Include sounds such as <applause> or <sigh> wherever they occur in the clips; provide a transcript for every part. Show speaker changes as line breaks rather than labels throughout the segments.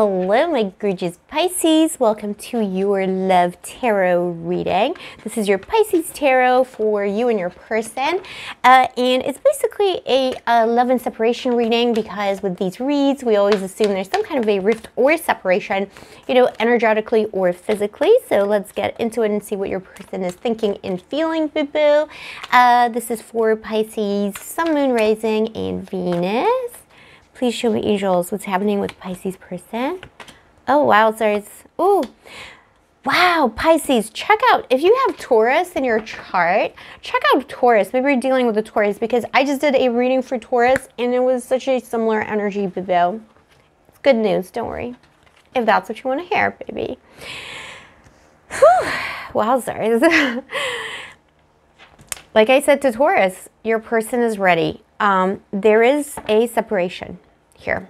Hello, my gorgeous Pisces. Welcome to your Love Tarot reading. This is your Pisces Tarot for you and your person. Uh, and it's basically a, a, love and separation reading because with these reads, we always assume there's some kind of a rift or separation, you know, energetically or physically. So let's get into it and see what your person is thinking and feeling, boo boo. Uh, this is for Pisces, Sun, Moon, Rising, and Venus. Please show me, angels, what's happening with Pisces person. Oh, wow, sorry. Ooh. Wow, Pisces, check out, if you have Taurus in your chart, check out Taurus. Maybe you're dealing with a Taurus because I just did a reading for Taurus and it was such a similar energy, boo. It's good news, don't worry. If that's what you want to hear, baby. Whew. <sighs> Wow, sorry. <laughs> like I said to Taurus, your person is ready. Um, there is a separation here.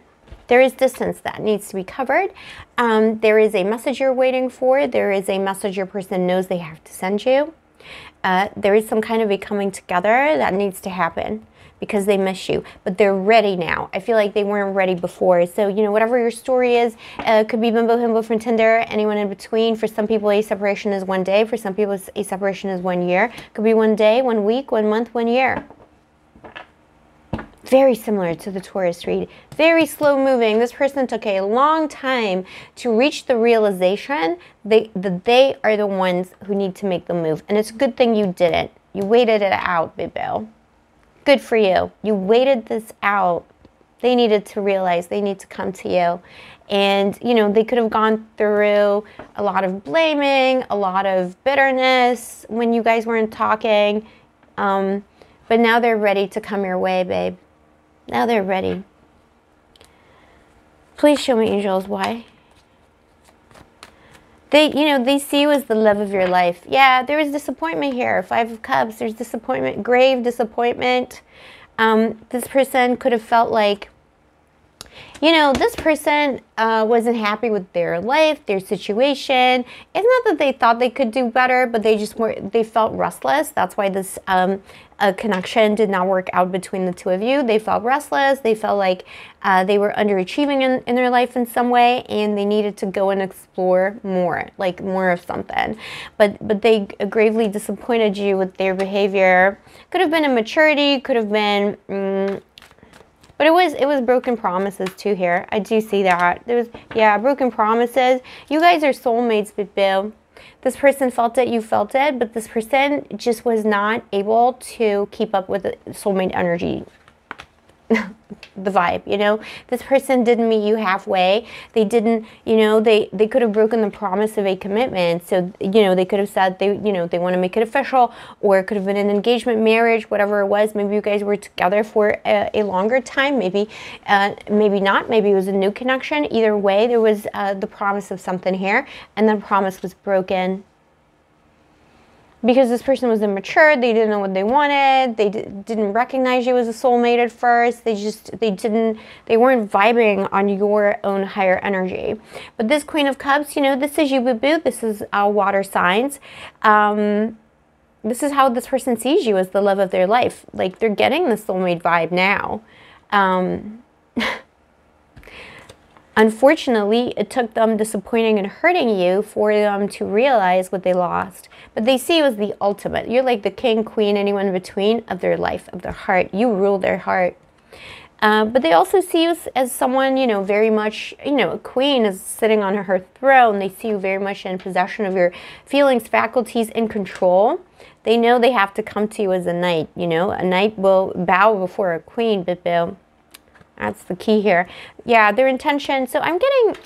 There is distance that needs to be covered. Um, there is a message you're waiting for. There is a message your person knows they have to send you. Uh, there is some kind of a coming together that needs to happen because they miss you, but they're ready now. I feel like they weren't ready before. So, you know, whatever your story is, uh, could be bimbo himbo from Tinder, anyone in between. For some people, a separation is one day. For some people, a separation is one year. Could be one day, one week, one month, one year. Very similar to the Taurus read. Very slow moving. This person took a long time to reach the realization that they are the ones who need to make the move. And it's a good thing you didn't. You waited it out, Bill. Good for you. You waited this out. They needed to realize they need to come to you. And, you know, they could have gone through a lot of blaming, a lot of bitterness when you guys weren't talking. Um, but now they're ready to come your way, babe. Now they're ready. Please show me, angels, why? They, you know, they see you as the love of your life. Yeah, there is disappointment here. Five of Cups, there's disappointment, grave disappointment. Um, this person could have felt like, you know, this person uh, wasn't happy with their life, their situation. It's not that they thought they could do better, but they just were, they felt restless. That's why this um, a connection did not work out between the two of you. They felt restless. They felt like uh, they were underachieving in, in their life in some way and they needed to go and explore more, like more of something. But, but they gravely disappointed you with their behavior. Could have been immaturity, could have been... Mm, but it was it was broken promises too here. I do see that. There was yeah, broken promises. You guys are soulmates, Bill. This person felt it, you felt it, but this person just was not able to keep up with the soulmate energy <laughs> the vibe you know? This person didn't meet you halfway. They didn't you know they they could have broken the promise of a commitment. So you know they could have said they you know they want to make it official or it could have been an engagement marriage whatever it was. Maybe you guys were together for a, a longer time. Maybe uh, maybe not. Maybe it was a new connection. Either way there was uh, the promise of something here and the promise was broken because this person was immature they didn't know what they wanted they didn't recognize you as a soulmate at first they just they didn't they weren't vibing on your own higher energy. But this queen of cups you know this is you boo boo this is our water signs um, this is how this person sees you as the love of their life. Like they're getting the soulmate vibe now. Um, <laughs> Unfortunately, it took them disappointing and hurting you for them to realize what they lost. But they see you as the ultimate. You're like the king, queen, anyone in between of their life, of their heart. You rule their heart. Uh, but they also see you as someone, you know, very much, you know, a queen is sitting on her throne. They see you very much in possession of your feelings, faculties, and control. They know they have to come to you as a knight, you know. A knight will bow before a queen, but they'll that's the key here. Yeah, their intention. So I'm getting,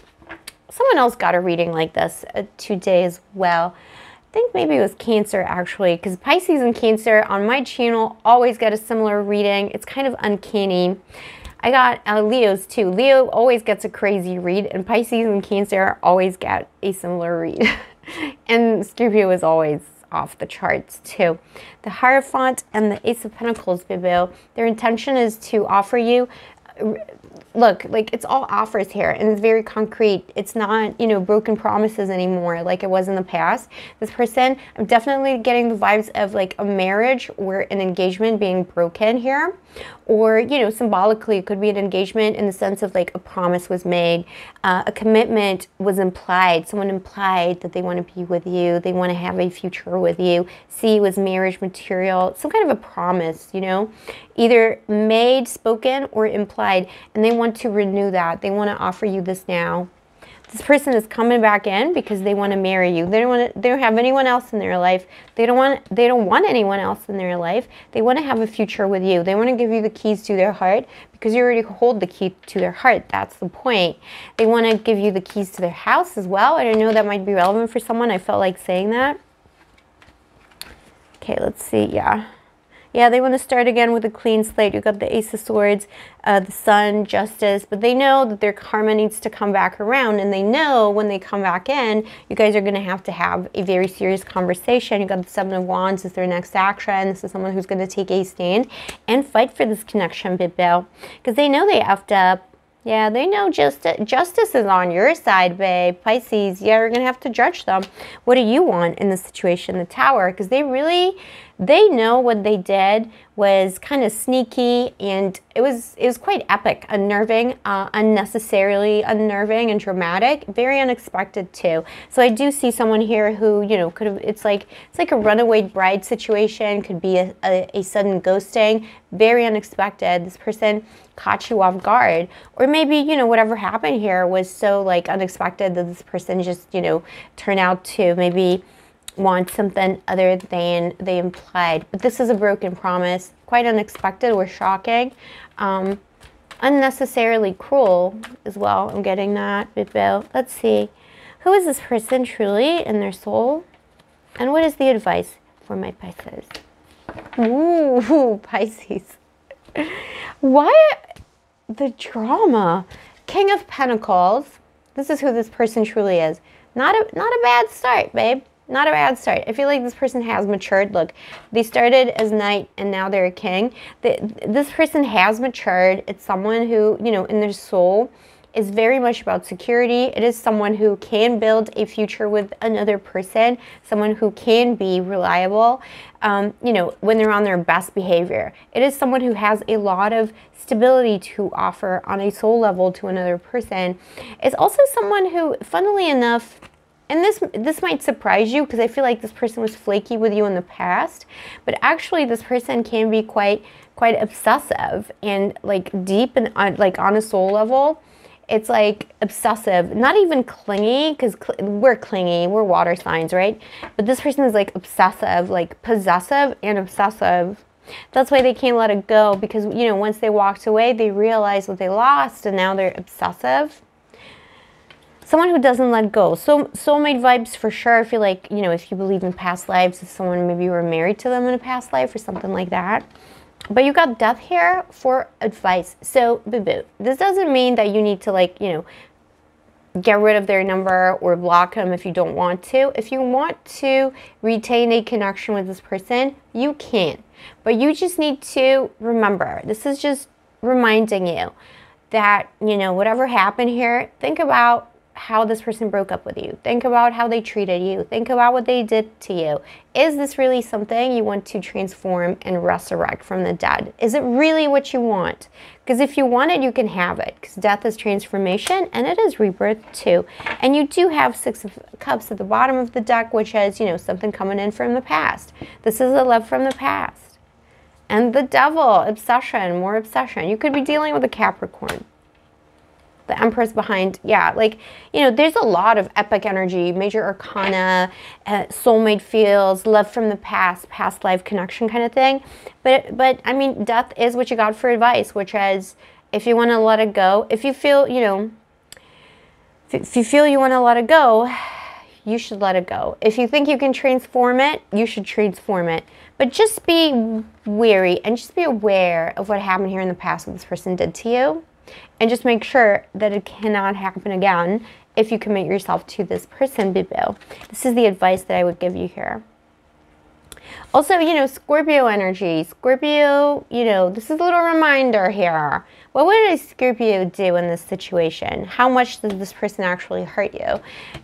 someone else got a reading like this uh, today as well. I think maybe it was Cancer actually, because Pisces and Cancer on my channel always get a similar reading. It's kind of uncanny. I got uh, Leo's too. Leo always gets a crazy read, and Pisces and Cancer always get a similar read. <laughs> and Scorpio is always off the charts too. The Hierophant and the Ace of Pentacles, Bibo, their intention is to offer you look, like it's all offers here and it's very concrete. It's not, you know, broken promises anymore like it was in the past. This person, I'm definitely getting the vibes of like a marriage or an engagement being broken here. Or, you know, symbolically, it could be an engagement in the sense of like a promise was made, uh, a commitment was implied. Someone implied that they want to be with you, they want to have a future with you, see you as marriage material, some kind of a promise, you know, either made, spoken, or implied. And they want to renew that. They want to offer you this now this person is coming back in because they want to marry you. They don't want to, they don't have anyone else in their life. They don't want they don't want anyone else in their life. They want to have a future with you. They want to give you the keys to their heart because you already hold the key to their heart. That's the point. They want to give you the keys to their house as well. I don't know that might be relevant for someone. I felt like saying that. Okay, let's see. Yeah. Yeah, they want to start again with a clean slate. You've got the Ace of Swords, uh, the Sun, Justice, but they know that their karma needs to come back around, and they know when they come back in, you guys are going to have to have a very serious conversation. You've got the Seven of Wands as their next action. This is someone who's going to take a stand and fight for this connection, Bibbo, because they know they effed up. Yeah, they know just justice is on your side, babe. Pisces, yeah, you're going to have to judge them. What do you want in this situation? The Tower, because they really they know what they did was kind of sneaky and it was it was quite epic, unnerving, uh, unnecessarily unnerving and dramatic, very unexpected too. So I do see someone here who you know could have. It's like it's like a runaway bride situation. Could be a, a, a sudden ghosting, very unexpected. This person caught you off guard, or maybe you know whatever happened here was so like unexpected that this person just you know turned out to maybe want something other than they implied. But this is a broken promise, quite unexpected or shocking. Um, unnecessarily cruel as well. I'm getting that, Bibbo. Let's see. Who is this person truly in their soul? And what is the advice for my Pisces? Ooh, <laughs> Pisces. Why the drama? King of Pentacles. This is who this person truly is. Not a not a bad start, babe not a bad start. I feel like this person has matured. Look, they started as knight and now they're a king. The, this person has matured. It's someone who, you know, in their soul is very much about security. It is someone who can build a future with another person, someone who can be reliable, um, you know, when they're on their best behavior. It is someone who has a lot of stability to offer on a soul level to another person. It's also someone who, funnily enough, and this this might surprise you because I feel like this person was flaky with you in the past, but actually this person can be quite quite obsessive and like deep and uh, like on a soul level. It's like obsessive, not even clingy because cl we're clingy, we're water signs, right? But this person is like obsessive, like possessive and obsessive. That's why they can't let it go because you know once they walked away, they realized what they lost, and now they're obsessive someone who doesn't let go. So soulmate vibes for sure. I feel like, you know, if you believe in past lives, if someone maybe you were married to them in a past life or something like that. But you got death here for advice. So boo boo. This doesn't mean that you need to like, you know, get rid of their number or block them if you don't want to. If you want to retain a connection with this person, you can. But you just need to remember, this is just reminding you that, you know, whatever happened here, think about how this person broke up with you. Think about how they treated you. Think about what they did to you. Is this really something you want to transform and resurrect from the dead? Is it really what you want? Because if you want it, you can have it. Because death is transformation and it is rebirth too. And you do have Six of Cups at the bottom of the deck, which has, you know, something coming in from the past. This is a love from the past. And the devil, obsession, more obsession. You could be dealing with a Capricorn the Empress behind, yeah, like, you know, there's a lot of epic energy, major arcana, uh, soulmate feels, love from the past, past life connection kind of thing. But, but I mean, death is what you got for advice, which is if you want to let it go, if you feel, you know, if you feel you want to let it go, you should let it go. If you think you can transform it, you should transform it. But just be wary and just be aware of what happened here in the past, what this person did to you and just make sure that it cannot happen again if you commit yourself to this person, Bibo. This is the advice that I would give you here. Also, you know, Scorpio energy. Scorpio, you know, this is a little reminder here. What would a Scorpio do in this situation? How much does this person actually hurt you?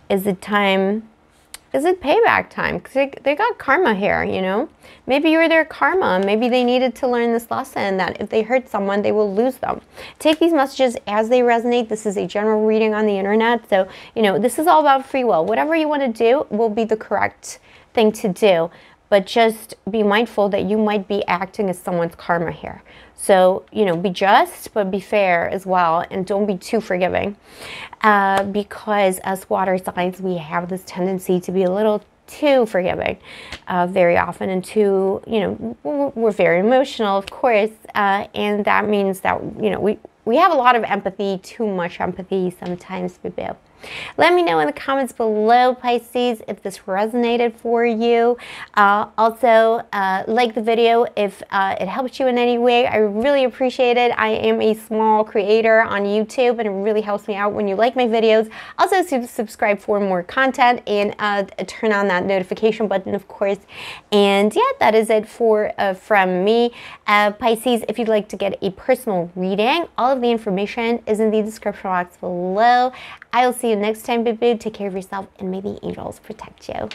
Is it time is it payback time? Because they, they got karma here, you know? Maybe you were their karma. Maybe they needed to learn this lesson that if they hurt someone, they will lose them. Take these messages as they resonate. This is a general reading on the internet. So, you know, this is all about free will. Whatever you want to do will be the correct thing to do. But just be mindful that you might be acting as someone's karma here. So, you know, be just, but be fair as well, and don't be too forgiving. Uh, because as water signs, we have this tendency to be a little too forgiving uh, very often and too, you know, we're very emotional, of course, uh, and that means that, you know, we, we have a lot of empathy, too much empathy sometimes, do. Let me know in the comments below, Pisces, if this resonated for you. Uh, also, uh, like the video if uh, it helps you in any way. I really appreciate it. I am a small creator on YouTube and it really helps me out when you like my videos. Also, subscribe for more content and uh, turn on that notification button, of course. And yeah, that is it for uh, from me. Uh, Pisces, if you'd like to get a personal reading, all of the information is in the description box below. I will see you next time, boo. Take care of yourself and may the angels protect you.